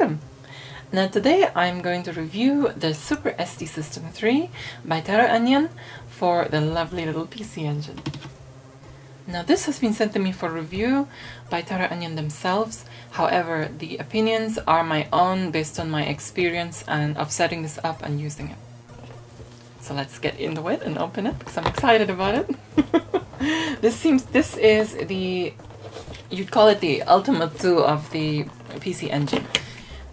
Welcome! Now today I'm going to review the Super SD System 3 by Terraonion for the lovely little PC engine. Now this has been sent to me for review by Terraonion themselves, however the opinions are my own based on my experience and of setting this up and using it. So let's get into it and open it because I'm excited about it. this seems, this is the you'd call it the Ultimate 2 of the PC Engine.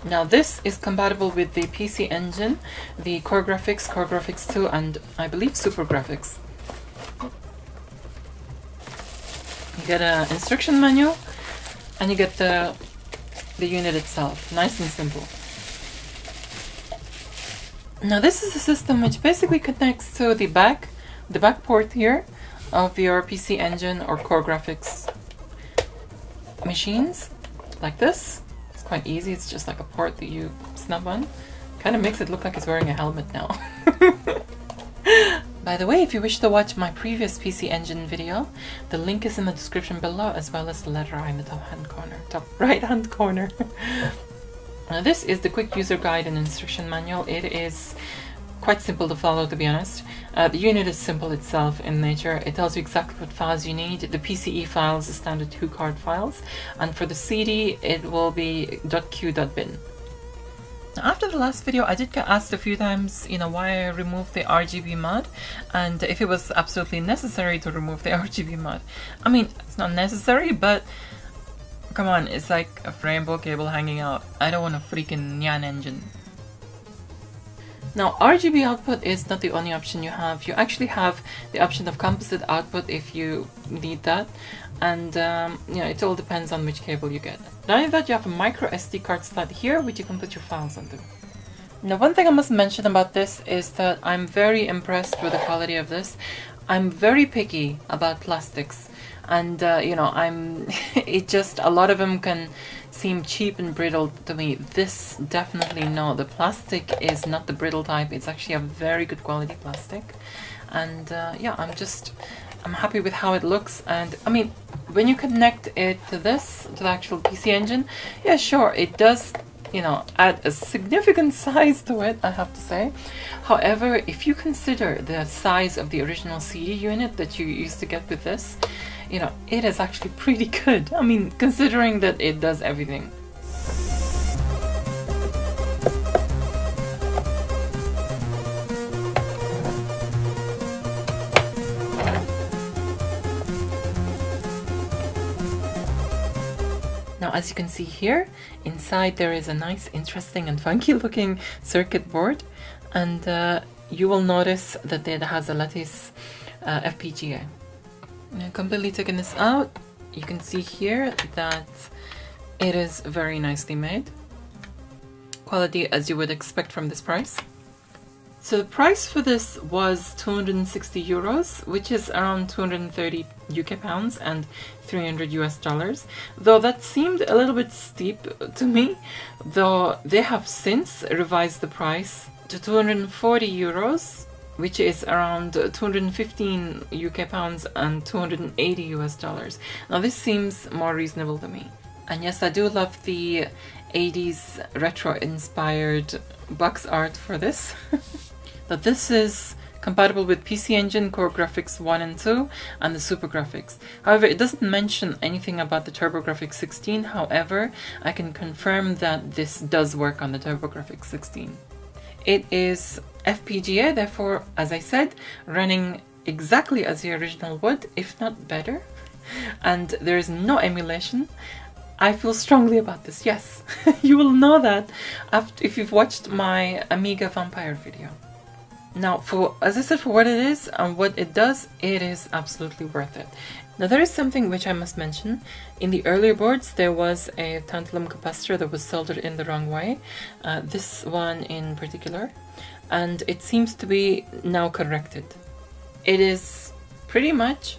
Now this is compatible with the PC Engine, the Core Grafx, Core Grafx 2 and I believe SuperGrafx. You get an instruction manual and you get the, the unit itself, nice and simple. Now this is a system which basically connects to the back, the back port here of your PC Engine or Core Grafx machines like this. Quite easy, it's just like a port that you snap on. Kind of makes it look like it's wearing a helmet now. By the way, if you wish to watch my previous PC Engine video, the link is in the description below as well as the letter I in the top hand corner, top right hand corner. now this is the quick user guide and instruction manual. It is quite simple to follow to be honest. Uh, the unit is simple itself in nature. It tells you exactly what files you need. The PCE files, the standard HuCard files, and for the CD it will be .q.bin. After the last video, I did get asked a few times, you know, why I removed the RGB mod and if it was absolutely necessary to remove the RGB mod. I mean, it's not necessary, but come on, it's like a rainbow cable hanging out. I don't want a freaking Nyan engine. Now RGB output is not the only option you have. You actually have the option of composite output if you need that. And um, you know, it all depends on which cable you get. Not only that, you have a micro SD card slot here which you can put your files into. Now one thing I must mention about this is that I'm very impressed with the quality of this. I'm very picky about plastics. And uh, you know I'm it just a lot of them can seem cheap and brittle to me. This definitely no. The plastic is not the brittle type. It's actually a very good quality plastic. And uh, yeah I'm just I'm happy with how it looks. And I mean when you connect it to this to the actual PC engine yeah sure it does you know add a significant size to it I have to say however if you consider the size of the original CD unit that you used to get with this you know, it is actually pretty good. I mean, considering that it does everything. Now as you can see here, inside there is a nice, interesting and funky looking circuit board and uh, you will notice that it has a lattice uh, FPGA. Now completely taking this out, you can see here that it is very nicely made. Quality as you would expect from this price. So the price for this was 260 euros, which is around 230 UK pounds and 300 US dollars. Though that seemed a little bit steep to me, though they have since revised the price to 240 euros which is around 215 UK pounds and 280 US dollars. Now this seems more reasonable to me. And yes, I do love the 80s retro inspired box art for this. but this is compatible with PC Engine, Core Grafx 1 and 2, and the SuperGrafx. However, it doesn't mention anything about the TurboGrafx 16, however, I can confirm that this does work on the TurboGrafx 16. It is FPGA, therefore, as I said, running exactly as the original would, if not better. And there is no emulation. I feel strongly about this, yes. you will know that after, if you've watched my Amiga Vampire video. Now, for as I said, for what it is and what it does, it is absolutely worth it. Now there is something which I must mention. In the earlier boards there was a tantalum capacitor that was soldered in the wrong way. Uh, this one in particular. And it seems to be now corrected. It is pretty much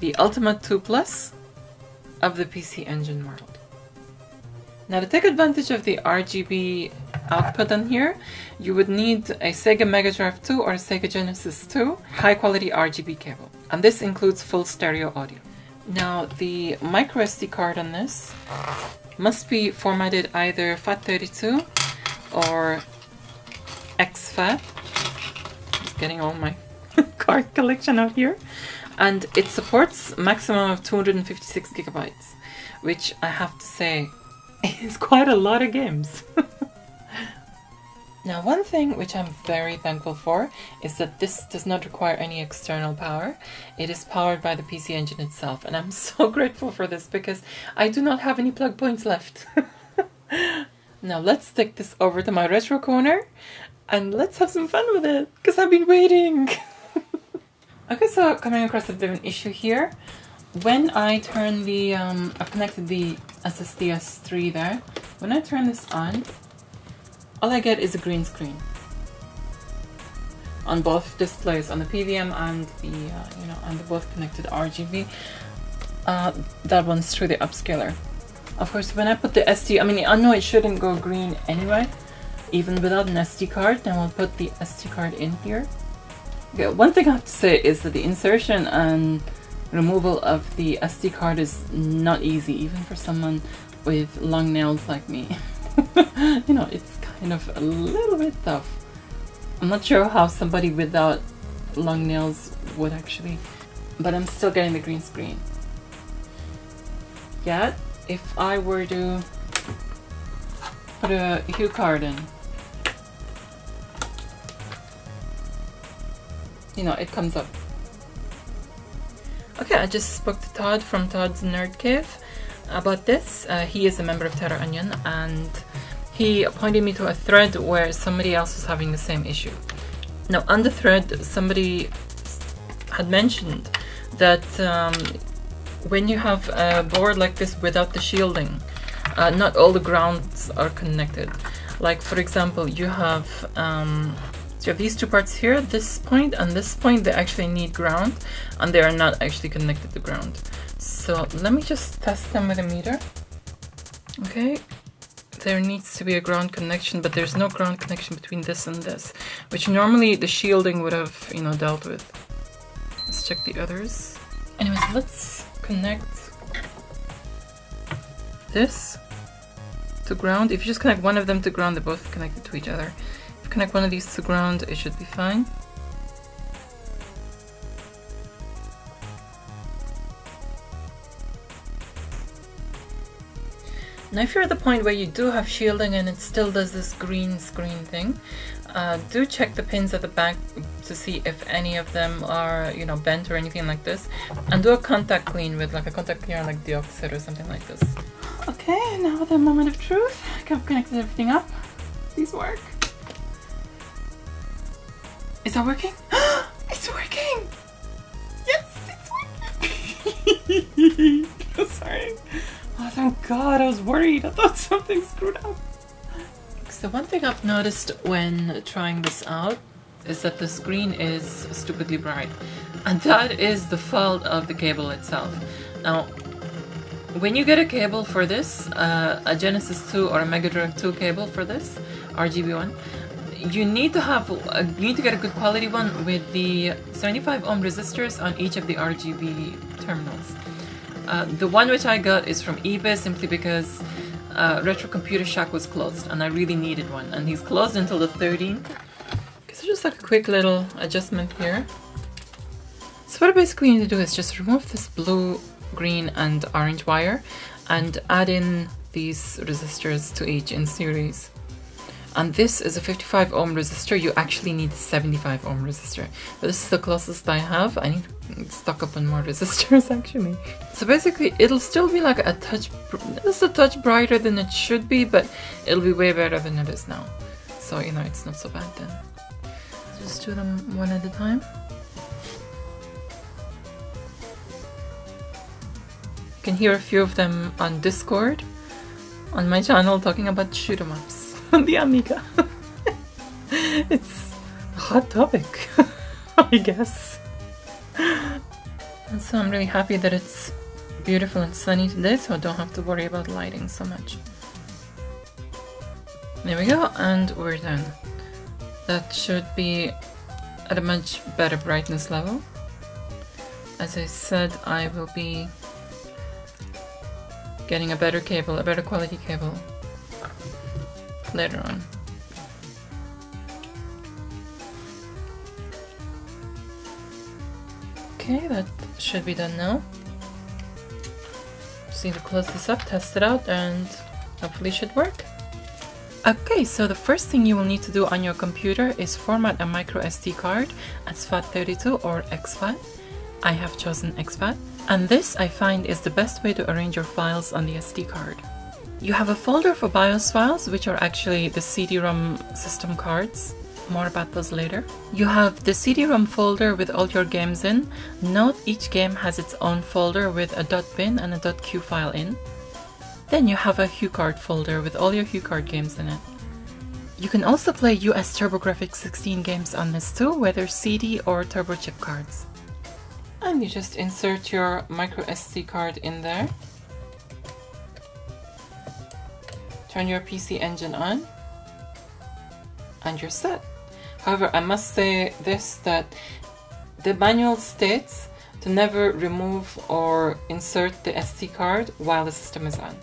the Ultimate 2 Plus of the PC Engine world. Now to take advantage of the RGB output on here, you would need a Sega Mega Drive 2 or a Sega Genesis 2 high quality RGB cable. And this includes full stereo audio. Now the micro SD card on this must be formatted either FAT32 or exFAT. Just getting all my card collection out here. And it supports maximum of 256 gigabytes, which I have to say is quite a lot of games. Now one thing which I'm very thankful for is that this does not require any external power. It is powered by the PC Engine itself and I'm so grateful for this because I do not have any plug points left. now let's take this over to my retro corner and let's have some fun with it because I've been waiting. okay, so coming across a bit of an issue here. When I turn the, um, I've connected the SSDS3 there. When I turn this on, all I get is a green screen on both displays, on the PVM and the, uh, you know, and the both connected RGB. Uh, that one's through the upscaler. Of course, when I put the SD, I mean, I know it shouldn't go green anyway, even without an SD card, then we'll put the SD card in here. Okay, one thing I have to say is that the insertion and removal of the SD card is not easy, even for someone with long nails like me. you know, it's kind of a little bit tough. I'm not sure how somebody without long nails would actually, but I'm still getting the green screen. Yet, if I were to put a HuCard in, you know, it comes up. Okay, I just spoke to Todd from Todd's Nerd Cave about this. Uh, he is a member of Terraonion and he pointed me to a thread where somebody else was having the same issue. Now, on the thread, somebody had mentioned that um, when you have a board like this without the shielding, uh, not all the grounds are connected. Like, for example, you have um, you have these two parts here, this point and this point, they actually need ground, and they are not actually connected to ground. So let me just test them with a meter. Okay, there needs to be a ground connection, but there's no ground connection between this and this, which normally the shielding would have, you know, dealt with. Let's check the others. Anyways, let's connect this to ground. If you just connect one of them to ground, they're both connected to each other. Connect one of these to ground, it should be fine. Now if you're at the point where you do have shielding and it still does this green screen thing, uh, do check the pins at the back to see if any of them are, you know, bent or anything like this. And do a contact clean with like a contact cleaner like Deoxit or something like this. Okay, now the moment of truth. I've connected everything up. These work. Is that working? it's working! Yes, it's working! Sorry. Oh, thank God, I was worried. I thought something screwed up. So one thing I've noticed when trying this out is that the screen is stupidly bright. And that is the fault of the cable itself. Now, when you get a cable for this, uh, a Genesis 2 or a Mega Drive 2 cable for this, RGB one, you need to have a, you need to get a good quality one with the 75 ohm resistors on each of the RGB terminals. Uh, the one which I got is from eBay simply because uh, Retro Computer Shack was closed and I really needed one. And he's closed until the 13th. So just like a quick little adjustment here. So what I basically need to do is just remove this blue, green and orange wire and add in these resistors to each in series. And this is a 55 ohm resistor. You actually need a 75 ohm resistor. But this is the closest I have. I need to stock up on more resistors actually. So basically it'll still be like a touch, just a touch brighter than it should be, but it'll be way better than it is now. So, you know, it's not so bad then. Just do them one at a time. You can hear a few of them on Discord on my channel talking about shoot 'em ups. the Amiga. it's a hot topic, I guess. And so I'm really happy that it's beautiful and sunny today, so I don't have to worry about lighting so much. There we go, and we're done. That should be at a much better brightness level. As I said, I will be getting a better cable, a better quality cable later on. Okay, that should be done now. Just need to close this up, test it out, and hopefully it should work. Okay, so the first thing you will need to do on your computer is format a micro SD card as FAT32 or exFAT. I have chosen exFAT. And this I find is the best way to arrange your files on the SD card. You have a folder for BIOS files, which are actually the CD-ROM system cards. More about those later. You have the CD-ROM folder with all your games in. Note each game has its own folder with a .bin and a .q file in. Then you have a HuCard folder with all your HuCard games in it. You can also play US TurboGrafx 16 games on this too, whether CD or turbo chip cards. And you just insert your micro SD card in there. Turn your PC engine on and you're set. However, I must say this that the manual states to never remove or insert the SD card while the system is on.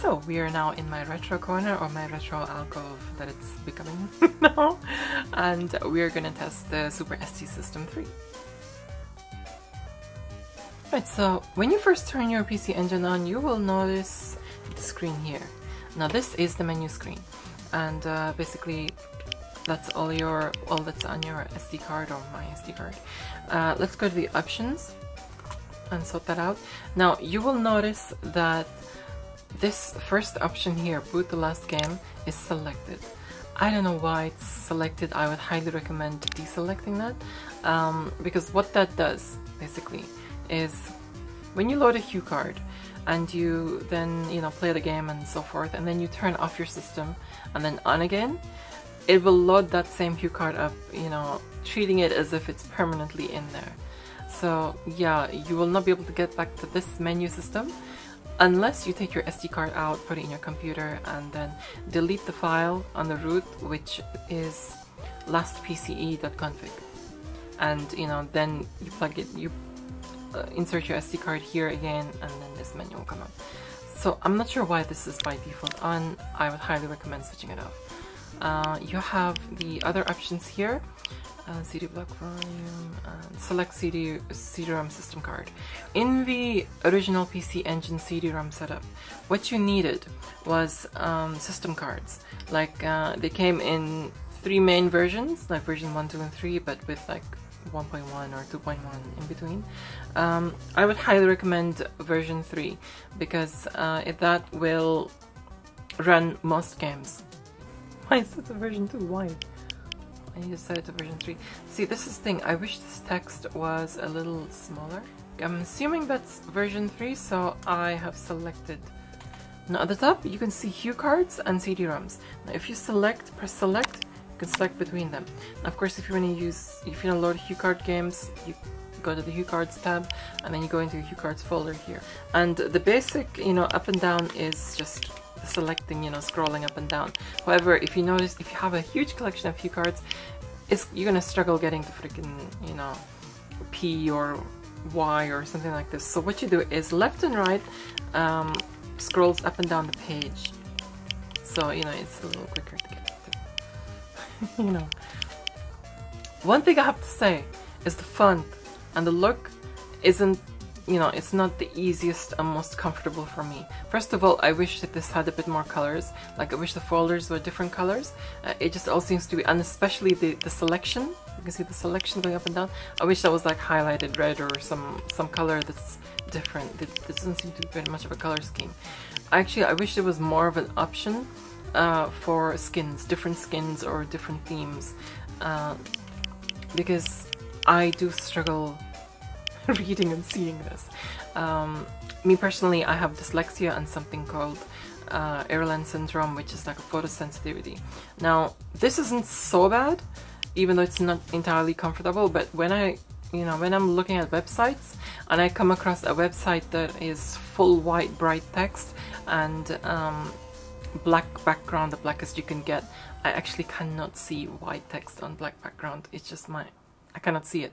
So we are now in my retro corner or my retro alcove that it's becoming now and we are going to test the Super SD System 3. Right, so when you first turn your PC engine on you will notice screen here. Now this is the menu screen and uh, basically that's all your all that's on your SD card or my SD card. Uh, let's go to the options and sort that out. Now you will notice that this first option here, boot the last game, is selected. I don't know why it's selected. I would highly recommend deselecting that um, because what that does basically is when you load a HuCard and you then you know play the game and so forth and then you turn off your system and then on again it will load that same HuCard up you know treating it as if it's permanently in there so yeah you will not be able to get back to this menu system unless you take your SD card out, put it in your computer, and then delete the file on the root, which is lastpce.config. And you know, then you plug it, you uh, insert your SD card here again, and then this menu will come up. So I'm not sure why this is by default on. I would highly recommend switching it off. Uh, you have the other options here uh, CD block volume, select CD CD-ROM system card. In the original PC Engine CD-ROM setup, what you needed was um, system cards. Like uh, they came in three main versions, like version 1, 2, and 3, but with like 1.1 or 2.1 in between. Um, I would highly recommend version 3 because uh, that will run most games. Why is it a version 2? Why? I need to set it to version 3. See, this is the thing. I wish this text was a little smaller. I'm assuming that's version 3, so I have selected. Now at the top, you can see HuCards and CD-ROMs. Now if you select, press select, can select between them. Now, of course, if you want to use, if you want to load HuCard games, you go to the HuCards tab, and then you go into the HuCards folder here. And the basic, you know, up and down is just selecting, you know, scrolling up and down. However, if you notice, if you have a huge collection of HuCards, it's, you're gonna struggle getting the freaking, you know, P or Y or something like this. So what you do is left and right um, scrolls up and down the page. So, you know, it's a little quicker to get you know. One thing I have to say is the font and the look isn't you know, it's not the easiest and most comfortable for me. First of all, I wish that this had a bit more colors. Like, I wish the folders were different colors. Uh, it just all seems to be, and especially the, the selection. You can see the selection going up and down. I wish that was like highlighted red or some, some color that's different. It doesn't seem to be very much of a color scheme. Actually, I wish there was more of an option uh, for skins, different skins or different themes. Uh, because I do struggle reading and seeing this. Um, me personally, I have dyslexia and something called uh, syndrome, which is like a photosensitivity. Now, this isn't so bad, even though it's not entirely comfortable, but when I, you know, when I'm looking at websites and I come across a website that is full white bright text and um, black background, the blackest you can get, I actually cannot see white text on black background. It's just my, I cannot see it.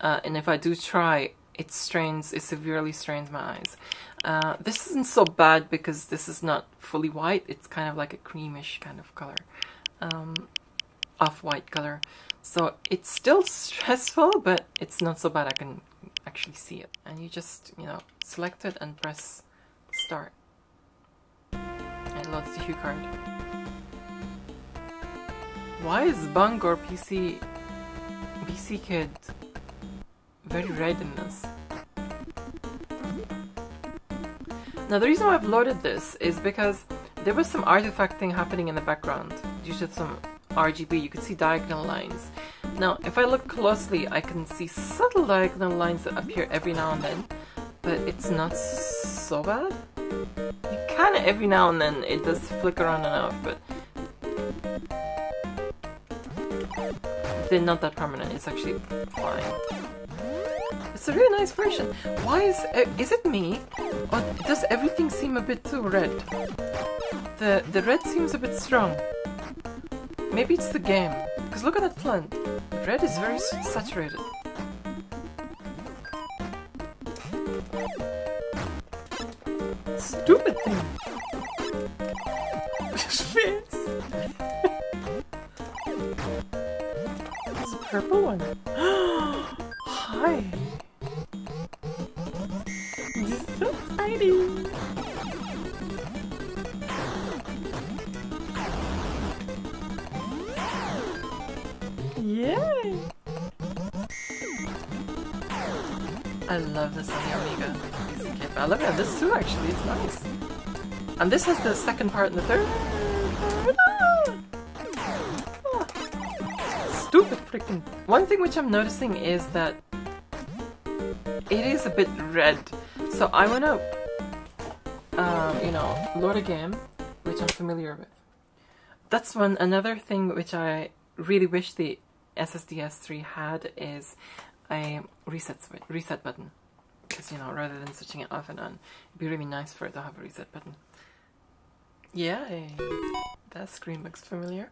Uh, and if I do try, it strains, it severely strains my eyes. Uh, this isn't so bad because this is not fully white. It's kind of like a creamish kind of color, um, off-white color. So it's still stressful, but it's not so bad. I can actually see it. And you just, you know, select it and press start. It loads the HuCard. Why is Bonk or PC PC Kid very red in this? Now the reason why I've loaded this is because there was some artifact thing happening in the background due to some RGB. You could see diagonal lines. Now if I look closely I can see subtle diagonal lines that appear every now and then but it's not so bad. Kind of every now and then it does flicker on and off but they're not that permanent. It's actually fine. It's a really nice version. Why is uh, is it me, or does everything seem a bit too red? The the red seems a bit strong. Maybe it's the game. Because look at that plant. Red is very saturated. Stupid thing. Face. it's a purple one. Hi. Heidi! Yay! I love this Amiga. I love it. This too, actually. It's nice. And this has the second part and the third. Stupid freaking. One thing which I'm noticing is that it is a bit red. So I want to um, you know, load a game, which I'm familiar with. That's one another thing which I really wish the SSDS3 had is a reset reset button. Because, you know, rather than switching it off and on, it'd be really nice for it to have a reset button. Yay! Eh, that screen looks familiar.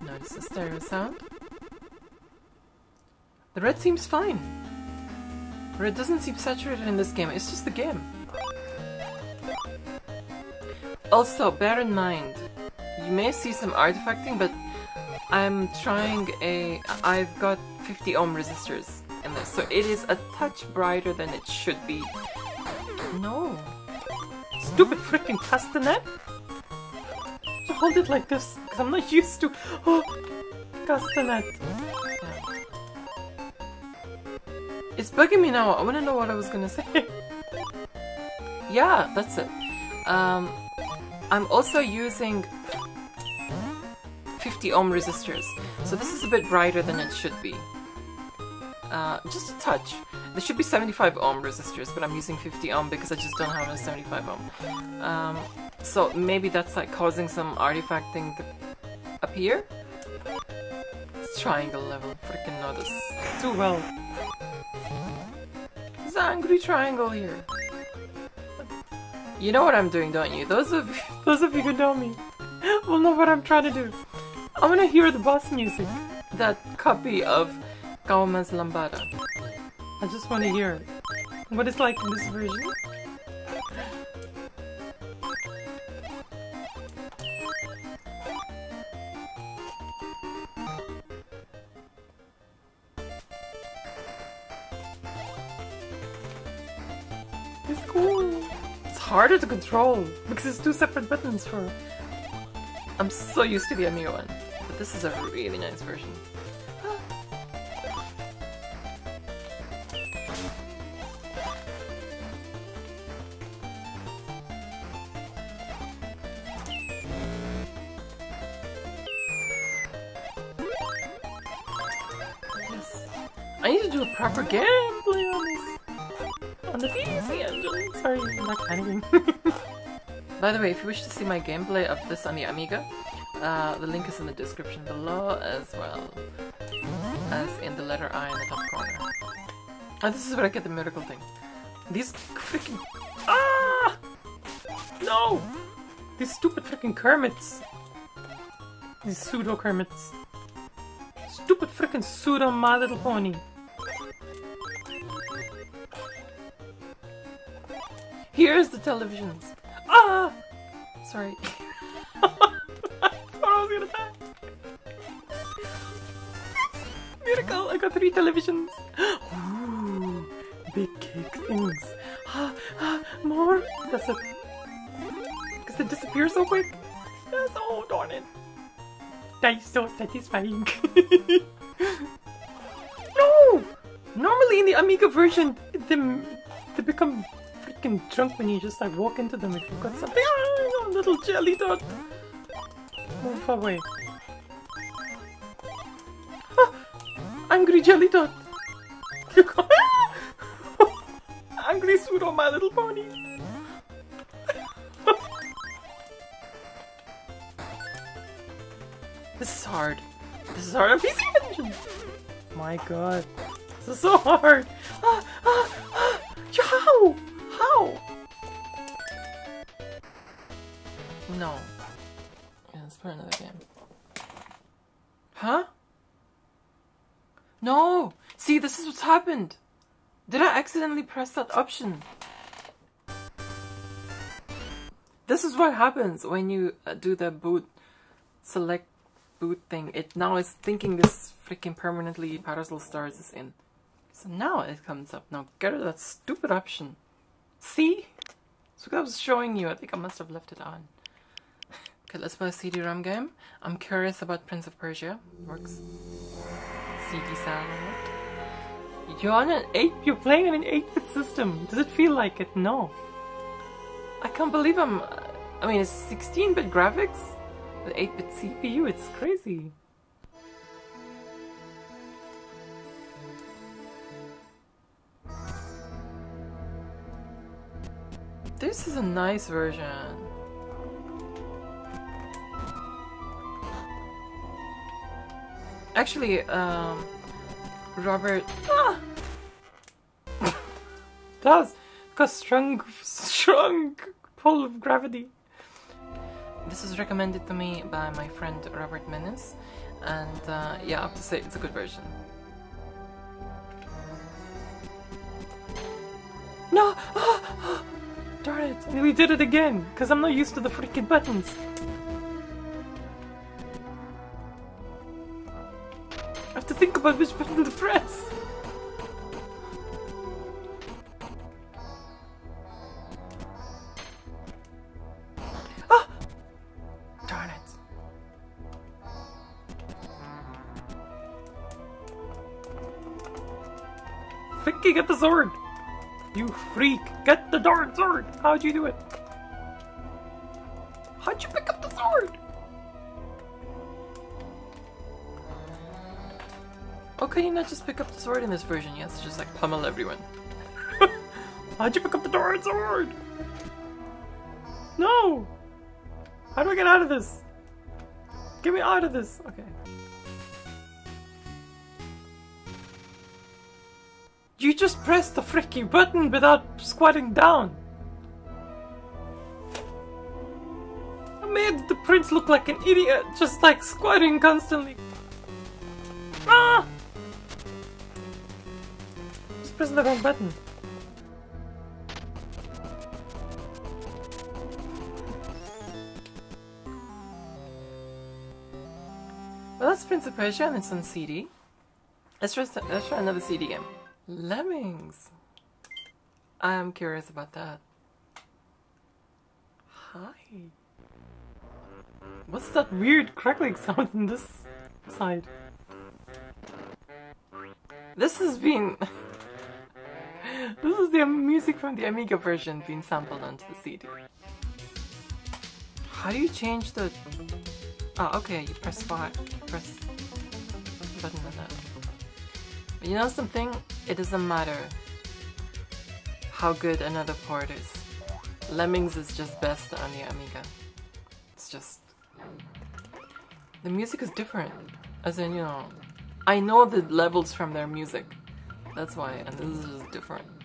Notice the stereo sound. The red seems fine. Red doesn't seem saturated in this game, it's just the game. Also, bear in mind, you may see some artifacting, but I'm trying a... I've got 50 ohm resistors so it is a touch brighter than it should be. No. Stupid freaking castanet! hold it like this, because I'm not used to... Oh, castanet. It's bugging me now. I want to know what I was gonna say. yeah, that's it. Um, I'm also using 50 ohm resistors. So this is a bit brighter than it should be. Uh, just a touch. There should be 75 ohm resistors, but I'm using 50 ohm because I just don't have a 75 ohm. Um, so maybe that's like causing some artifacting to appear? It's triangle level, freaking notice. Too well the angry triangle here? You know what I'm doing, don't you? Those of those of you who know me will know what I'm trying to do. I want to hear the boss music. That copy of Kaoma's Lambada. I just want to hear it. What it's like in this version. It's cool. It's harder to control because it's two separate buttons for... I'm so used to the Amiga one, but this is a really nice version. By the way, if you wish to see my gameplay of this on the Amiga, uh, the link is in the description below as well as in the letter I in the top corner. And this is where I get the miracle thing. These freaking... Ah! No! These stupid freaking Kermits! These pseudo Kermits. Stupid freaking pseudo My Little Pony. Here's the televisions. Ah! Sorry. I thought I was gonna die. Miracle! I got three televisions. Ooh, big cake things. Ah, ah, more. That's it. Because it disappears so quick. Yes, oh darn it. That is so satisfying. no! Normally in the Amiga version, they, they become freaking drunk when you just like walk into them if you've got something. Ah, little jelly dot. Move away. Ah, angry jelly dot. angry pseudo my little pony. this is hard. This is hard PC Engine. My god. This is so hard. Ah, ah, ah. How? No. Yeah, let's play another game. Huh? No! See, this is what's happened. Did I accidentally press that option? This is what happens when you uh, do the boot select boot thing. It now is thinking this freaking permanently Parasol Stars is in. So now it comes up. Now get rid of that stupid option. See? So I was showing you. I think I must have left it on. Okay, let's play a CD-ROM game. I'm curious about Prince of Persia. Works. CD sound. You're on an 8 you're playing on an 8-bit system. Does it feel like it? No. I can't believe I'm I mean it's 16-bit graphics with 8-bit CPU, it's crazy. This is a nice version. Actually, um, Robert. Ah! Does because strong, strong pull of gravity. This is recommended to me by my friend Robert Menes, and uh, yeah, I have to say it's a good version. No! Darn it! We did it again! Because I'm not used to the freaking buttons! Think about which button to press! Ah! Darn it! Freaking get the sword! You freak! Get the darn sword! How'd you do it? Can you not just pick up the sword in this version? Yes, just like pummel everyone. How'd you pick up the darn sword? No! How do I get out of this? Get me out of this! Okay. You just pressed the freaking button without squatting down. I made the prince look like an idiot, just like squatting constantly. Just press the wrong button. Well, that's Prince of Persia and it's on CD. Let's try, let's try another CD game. Lemmings. I am curious about that. Hi. What's that weird crackling sound in this side? This has been... this is the music from the Amiga version being sampled onto the CD. How do you change the... Oh, okay, you press 5. You press button on that. But you know something? It doesn't matter how good another port is. Lemmings is just best on the Amiga. It's just... The music is different. As in, you know, I know the levels from their music. That's why, and this is just different.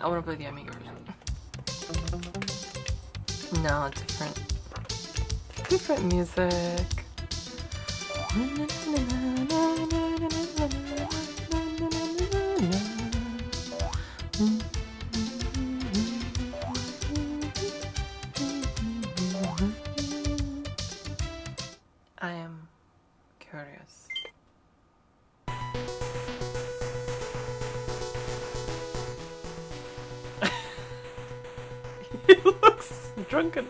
I want to play the version. No, different. Different music. Drunken.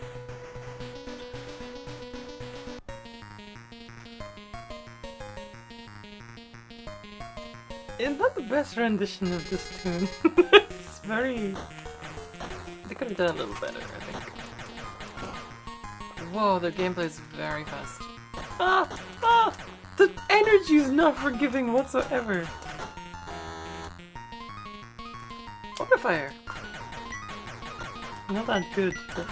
Is that the best rendition of this tune? it's very... They could have done a little better, I think. Whoa, their gameplay is very fast. Ah! Ah! The energy is not forgiving whatsoever. Water fire. Not that good, but...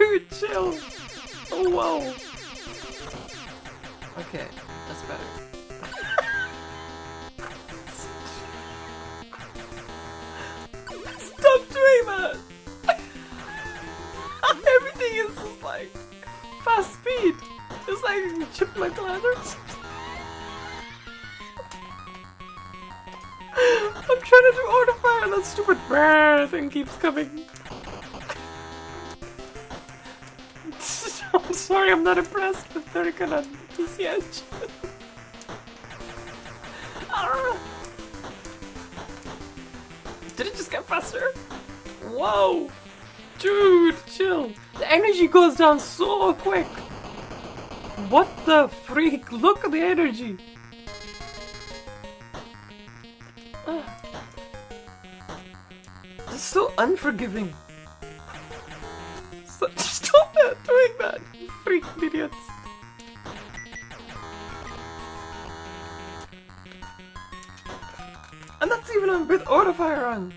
Dude, chill! Oh, wow! Okay, that's better. Stop doing that! Everything is just like fast speed. It's like chipmunk ladders. I'm trying to do fire and that stupid brrr thing keeps coming. I'm not impressed with PC Edge. Ah. Did it just get faster? Whoa! Dude, chill. The energy goes down so quick. What the freak? Look at the energy. Ah. This so unforgiving. Freaking idiots. And that's even with auto fire on.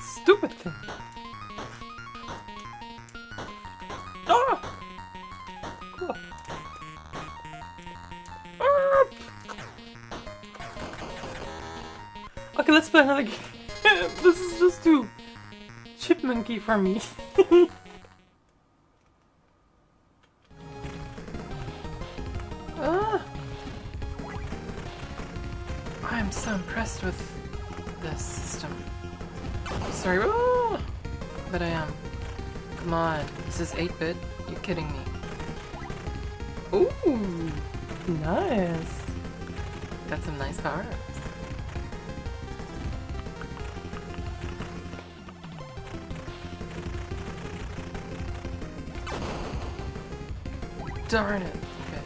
Stupid thing. Ah! Cool. Okay, let's play another game. this is just too chipmunky for me. with this system. Sorry, oh, but I am. Come on, this is 8-bit? You're kidding me? Ooh, nice. Got some nice power Darn it. Okay.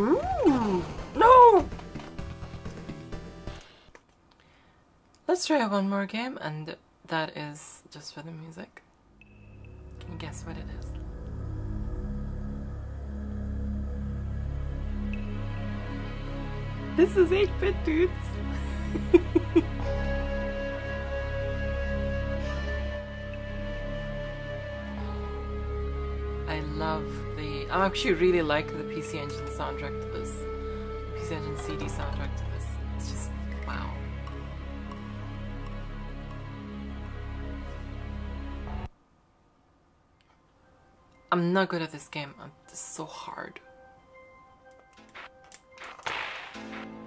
Ooh, Let's try one more game, and that is just for the music. Can you guess what it is? This is 8-bit dudes! I love the... I actually really like the PC Engine soundtrack to this. PC Engine CD soundtrack to this. I'm not good at this game. Uh, I'm, so hard.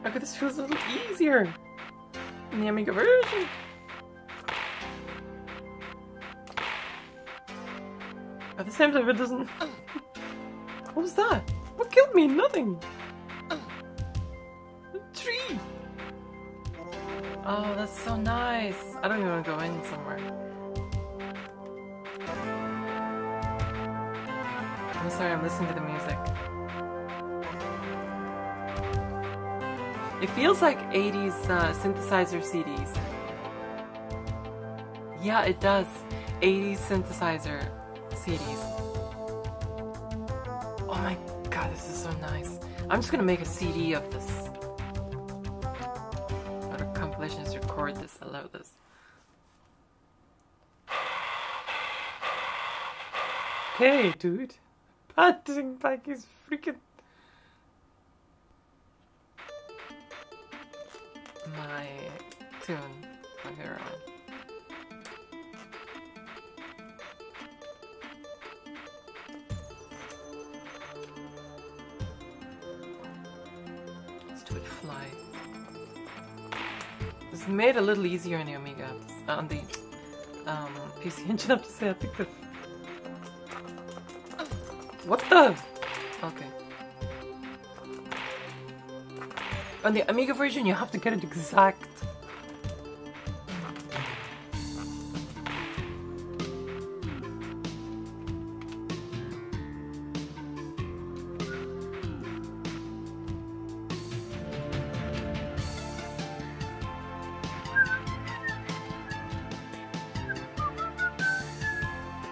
Okay, this feels a little easier in the Amiga version. At the same time, it doesn't. what was that? What killed me? Nothing. A tree. Oh, that's so nice. I don't even want to go in somewhere. Sorry, I'm listening to the music. It feels like 80s uh, synthesizer CDs. Yeah, it does. 80s synthesizer CDs. Oh my god, this is so nice. I'm just gonna make a CD of this. Or a compilation, just record this, I love this. Okay, dude hunting bike is freaking. My tune, my hero. Let's do it fly. It's made a little easier on the Amiga, on the um, PC Engine, I have to say, I think the what the? Okay. On the Amiga version, you have to get it exact.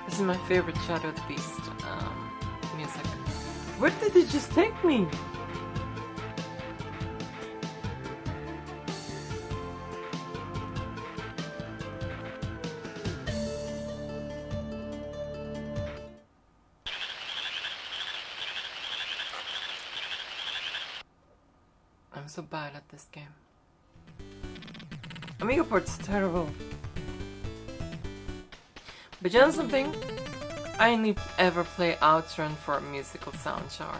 This is my favorite Shadow of the Beast. Where did it just take me? I'm so bad at this game. Amiga port's terrible. But you know something? I only ever play Outrun for a musical sound shower.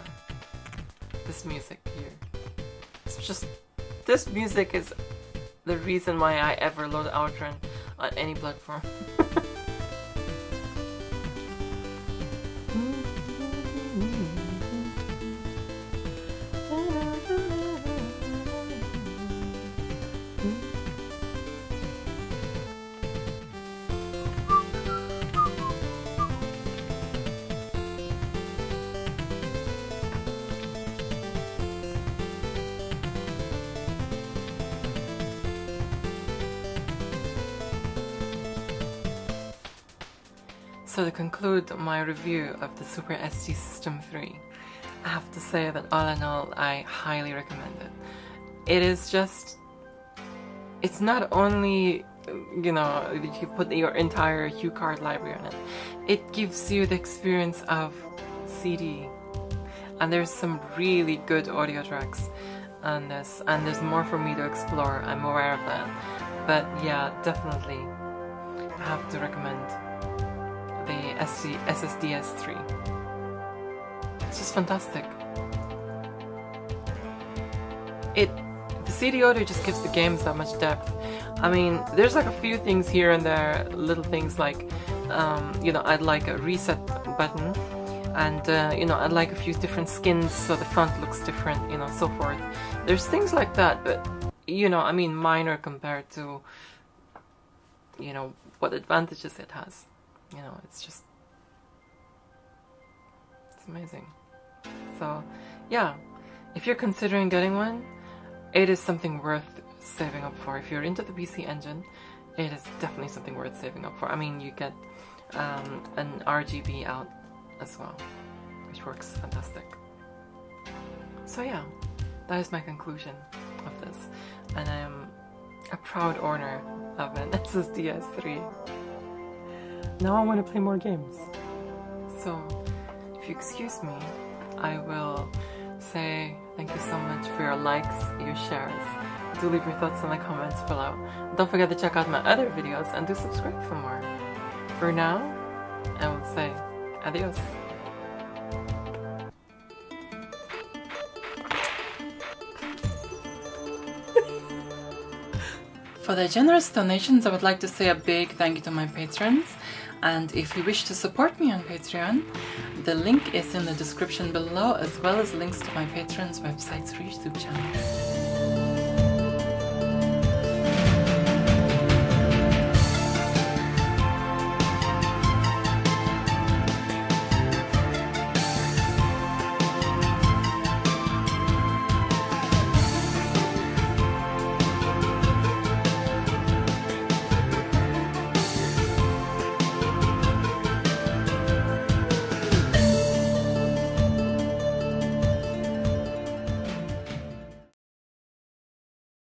This music here. It's just... This music is the reason why I ever load Outrun on any platform. So to conclude my review of the Super SD System 3, I have to say that all in all, I highly recommend it. It is just, it's not only, you know, you put your entire HuCard library on it, it gives you the experience of CD. And there's some really good audio tracks on this, and there's more for me to explore, I'm aware of that. But yeah, definitely, I have to recommend the SC, SSDS3. It's just fantastic. It the CD audio just gives the games that much depth. I mean, there's like a few things here and there, little things like, um, you know, I'd like a reset button, and uh, you know, I'd like a few different skins so the font looks different, you know, so forth. There's things like that, but you know, I mean, minor compared to, you know, what advantages it has you know, it's just it's amazing. So, yeah, if you're considering getting one, it is something worth saving up for. If you're into the PC engine, it is definitely something worth saving up for. I mean, you get um, an RGB out as well, which works fantastic. So yeah, that is my conclusion of this, and I am a proud owner of an SSDS3. Now I want to play more games. So, if you excuse me, I will say thank you so much for your likes, your shares. Do leave your thoughts in the comments below. Don't forget to check out my other videos and do subscribe for more. For now, I will say adios. For the generous donations, I would like to say a big thank you to my patrons. And if you wish to support me on Patreon, the link is in the description below, as well as links to my patrons' websites or YouTube channels.